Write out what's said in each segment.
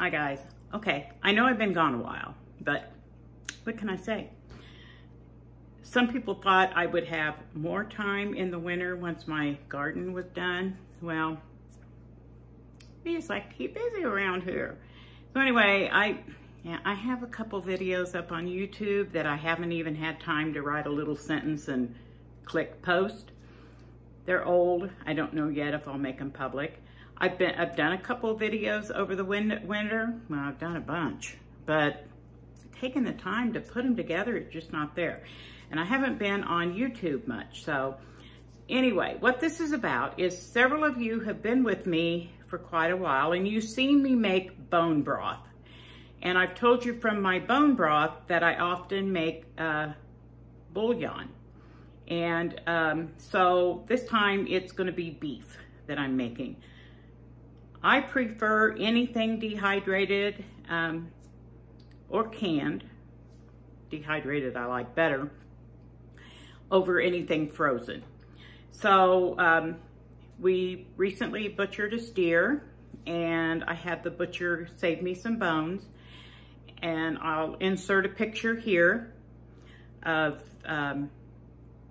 Hi guys. Okay, I know I've been gone a while, but what can I say? Some people thought I would have more time in the winter once my garden was done. Well, we just like to keep busy around here. So anyway, I yeah, I have a couple videos up on YouTube that I haven't even had time to write a little sentence and click post. They're old. I don't know yet if I'll make them public. I've been I've done a couple videos over the winter. Well, I've done a bunch, but taking the time to put them together, it's just not there. And I haven't been on YouTube much. So anyway, what this is about is several of you have been with me for quite a while and you've seen me make bone broth. And I've told you from my bone broth that I often make uh, bouillon. And um, so this time it's gonna be beef that I'm making. I prefer anything dehydrated um, or canned. Dehydrated I like better over anything frozen. So um, we recently butchered a steer and I had the butcher save me some bones and I'll insert a picture here of um,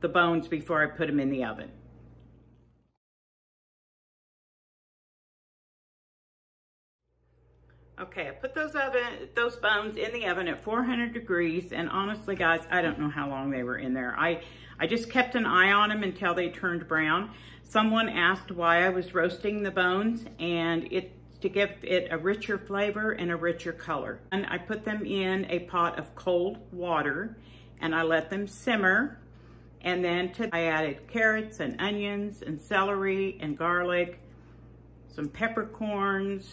the bones before I put them in the oven. Okay, I put those oven, those bones in the oven at 400 degrees, and honestly, guys, I don't know how long they were in there. I, I just kept an eye on them until they turned brown. Someone asked why I was roasting the bones, and it's to give it a richer flavor and a richer color. And I put them in a pot of cold water, and I let them simmer. And then to, I added carrots and onions and celery and garlic, some peppercorns,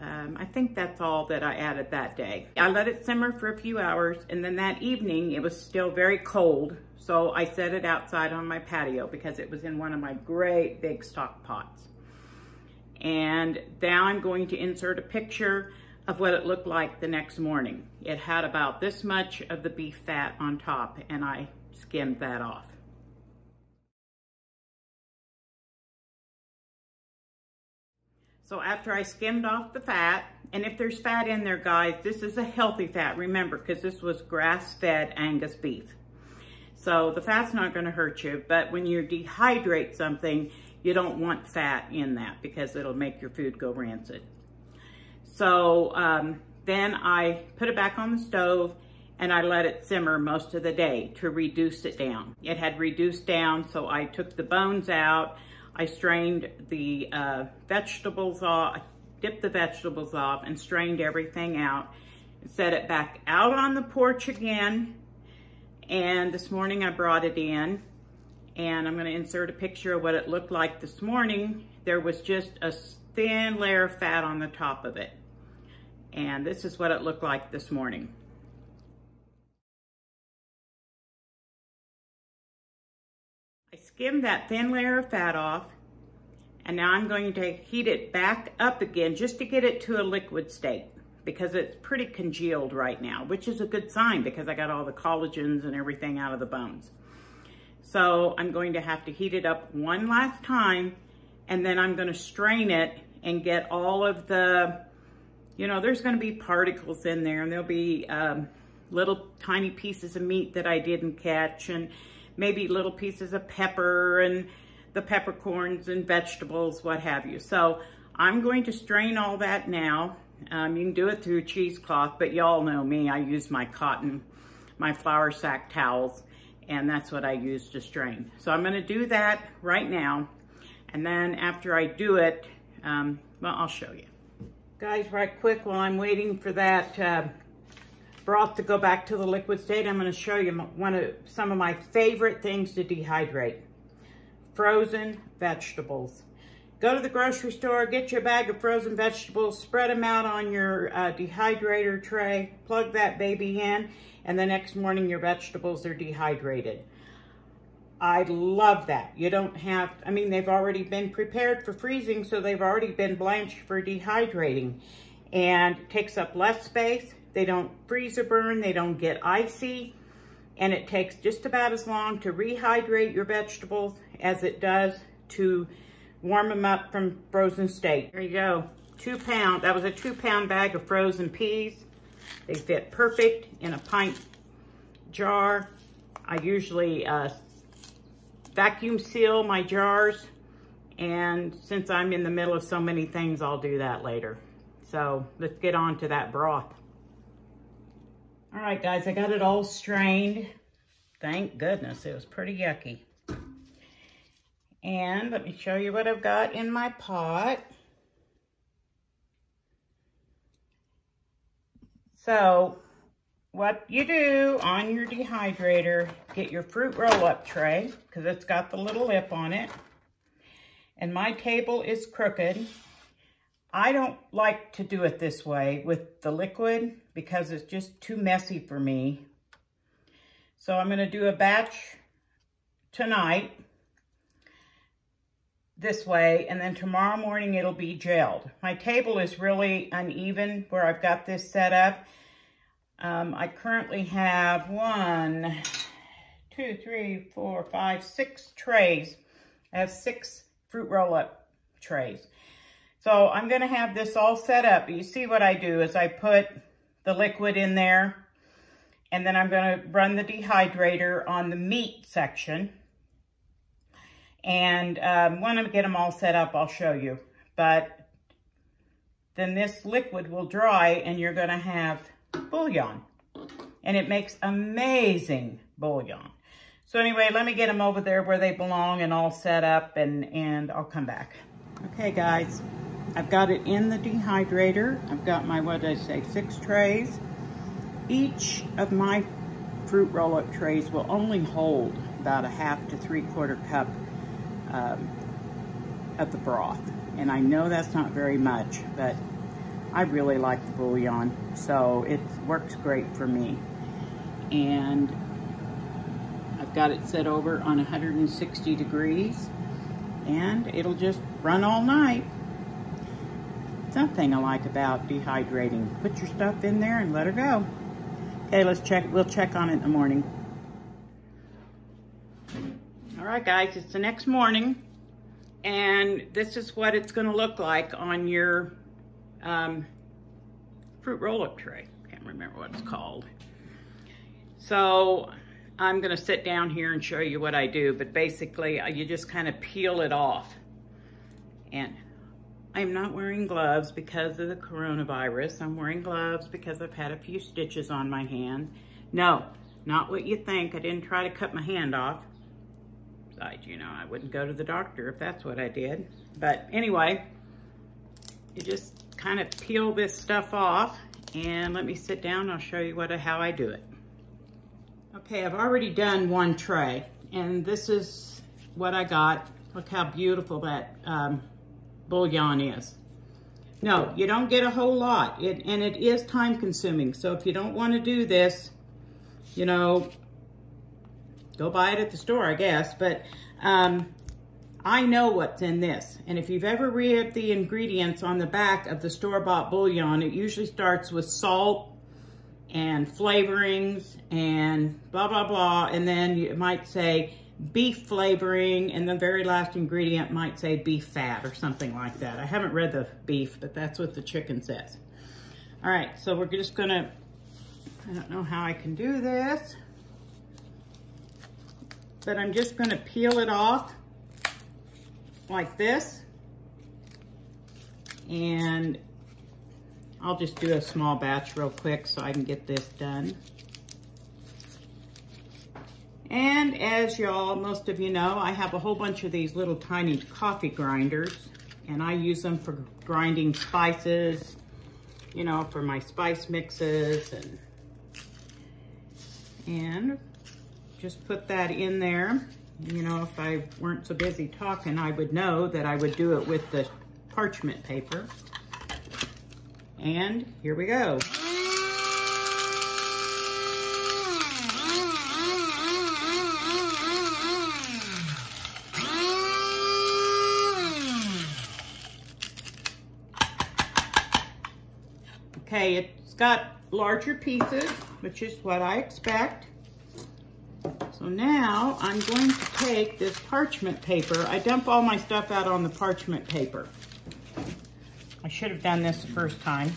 um, I think that's all that I added that day. I let it simmer for a few hours and then that evening it was still very cold. So I set it outside on my patio because it was in one of my great big stock pots. And now I'm going to insert a picture of what it looked like the next morning. It had about this much of the beef fat on top and I skimmed that off. So after I skimmed off the fat, and if there's fat in there, guys, this is a healthy fat, remember, because this was grass-fed Angus beef. So the fat's not gonna hurt you, but when you dehydrate something, you don't want fat in that because it'll make your food go rancid. So um, then I put it back on the stove and I let it simmer most of the day to reduce it down. It had reduced down, so I took the bones out, I strained the uh, vegetables off, I dipped the vegetables off and strained everything out. Set it back out on the porch again. And this morning I brought it in and I'm gonna insert a picture of what it looked like this morning. There was just a thin layer of fat on the top of it. And this is what it looked like this morning. I skimmed that thin layer of fat off and now I'm going to heat it back up again just to get it to a liquid state because it's pretty congealed right now, which is a good sign because I got all the collagens and everything out of the bones. So I'm going to have to heat it up one last time and then I'm gonna strain it and get all of the, you know, there's gonna be particles in there and there'll be um, little tiny pieces of meat that I didn't catch and maybe little pieces of pepper and the peppercorns and vegetables, what have you. So I'm going to strain all that now. Um, you can do it through cheesecloth, but y'all know me. I use my cotton, my flour sack towels, and that's what I use to strain. So I'm gonna do that right now. And then after I do it, um, well, I'll show you. Guys, right quick, while I'm waiting for that uh, broth to go back to the liquid state, I'm gonna show you one of some of my favorite things to dehydrate. Frozen vegetables. Go to the grocery store, get your bag of frozen vegetables, spread them out on your uh, dehydrator tray, plug that baby in, and the next morning your vegetables are dehydrated. I love that. You don't have, I mean, they've already been prepared for freezing, so they've already been blanched for dehydrating. And takes up less space. They don't freeze or burn. They don't get icy. And it takes just about as long to rehydrate your vegetables as it does to warm them up from frozen state. There you go. two pound, that was a two pound bag of frozen peas. They fit perfect in a pint jar. I usually uh, vacuum seal my jars. And since I'm in the middle of so many things, I'll do that later. So let's get on to that broth. All right, guys, I got it all strained. Thank goodness, it was pretty yucky. And let me show you what I've got in my pot. So what you do on your dehydrator, get your fruit roll-up tray because it's got the little lip on it. And my table is crooked. I don't like to do it this way with the liquid because it's just too messy for me. So I'm going to do a batch tonight this way, and then tomorrow morning it'll be gelled. My table is really uneven where I've got this set up. Um, I currently have one, two, three, four, five, six trays. I have six fruit roll-up trays. So I'm going to have this all set up. You see what I do is I put the liquid in there, and then I'm going to run the dehydrator on the meat section. And um, when I get them all set up, I'll show you. But then this liquid will dry and you're gonna have bouillon. And it makes amazing bouillon. So anyway, let me get them over there where they belong and all set up and, and I'll come back. Okay guys, I've got it in the dehydrator. I've got my, what did I say, six trays. Each of my fruit roll-up trays will only hold about a half to three quarter cup um, of the broth. And I know that's not very much, but I really like the bouillon, so it works great for me. And I've got it set over on 160 degrees, and it'll just run all night. Something I like about dehydrating. Put your stuff in there and let her go. Okay, let's check. We'll check on it in the morning. All right, guys, it's the next morning, and this is what it's gonna look like on your um, fruit roll-up tray. Can't remember what it's called. So I'm gonna sit down here and show you what I do, but basically uh, you just kind of peel it off. And I'm not wearing gloves because of the coronavirus. I'm wearing gloves because I've had a few stitches on my hand. No, not what you think. I didn't try to cut my hand off Besides, you know, I wouldn't go to the doctor if that's what I did. But anyway, you just kind of peel this stuff off and let me sit down. I'll show you what how I do it. Okay, I've already done one tray and this is what I got. Look how beautiful that um, bouillon is. No, you don't get a whole lot it, and it is time consuming. So if you don't want to do this, you know, Go buy it at the store, I guess. But um, I know what's in this. And if you've ever read the ingredients on the back of the store-bought bouillon, it usually starts with salt and flavorings and blah, blah, blah. And then it might say beef flavoring, and the very last ingredient might say beef fat or something like that. I haven't read the beef, but that's what the chicken says. All right, so we're just gonna, I don't know how I can do this but I'm just gonna peel it off like this. And I'll just do a small batch real quick so I can get this done. And as y'all, most of you know, I have a whole bunch of these little tiny coffee grinders and I use them for grinding spices, you know, for my spice mixes and, and just put that in there. You know, if I weren't so busy talking, I would know that I would do it with the parchment paper. And here we go. Okay, it's got larger pieces, which is what I expect. So now I'm going to take this parchment paper. I dump all my stuff out on the parchment paper. I should have done this the first time.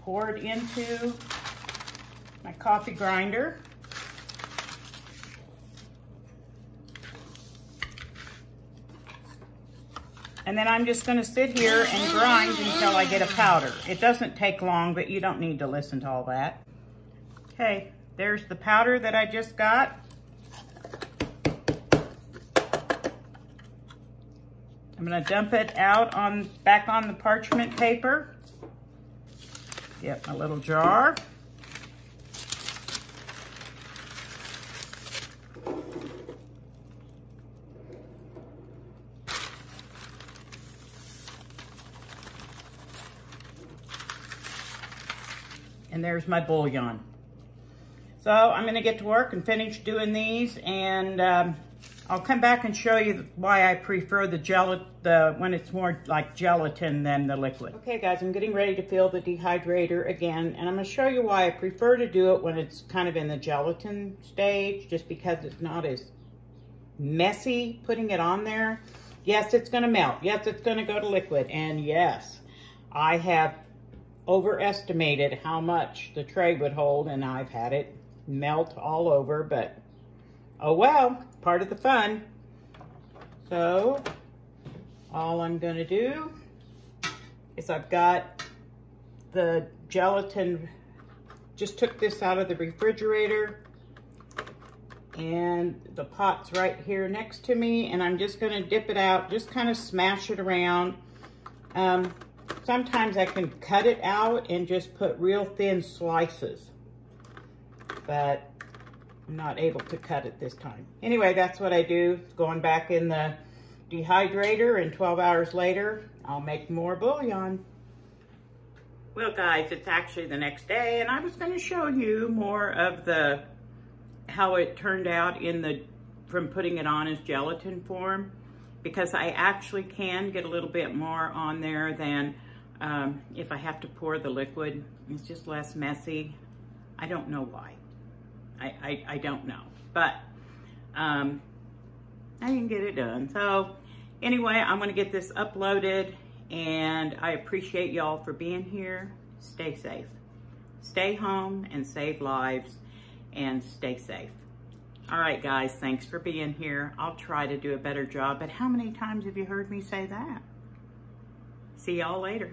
Pour it into my coffee grinder. And then I'm just gonna sit here and grind until I get a powder. It doesn't take long, but you don't need to listen to all that. Okay, there's the powder that I just got. I'm gonna dump it out on back on the parchment paper. Get my little jar. And there's my bouillon. So I'm gonna get to work and finish doing these and um, I'll come back and show you why I prefer the gel the when it's more like gelatin than the liquid. Okay guys, I'm getting ready to fill the dehydrator again and I'm gonna show you why I prefer to do it when it's kind of in the gelatin stage just because it's not as messy putting it on there. Yes, it's gonna melt. Yes, it's gonna go to liquid. And yes, I have overestimated how much the tray would hold and I've had it melt all over, but oh well, part of the fun. So all I'm gonna do is I've got the gelatin, just took this out of the refrigerator and the pot's right here next to me and I'm just gonna dip it out, just kind of smash it around. Um, sometimes I can cut it out and just put real thin slices, but I'm not able to cut it this time. Anyway, that's what I do. Going back in the dehydrator and 12 hours later, I'll make more bouillon. Well, guys, it's actually the next day, and I was going to show you more of the how it turned out in the from putting it on as gelatin form because I actually can get a little bit more on there than um, if I have to pour the liquid. It's just less messy. I don't know why. I, I, I don't know. But um, I can get it done. So anyway, I'm going to get this uploaded. And I appreciate y'all for being here. Stay safe. Stay home and save lives. And stay safe. All right, guys, thanks for being here. I'll try to do a better job, but how many times have you heard me say that? See y'all later.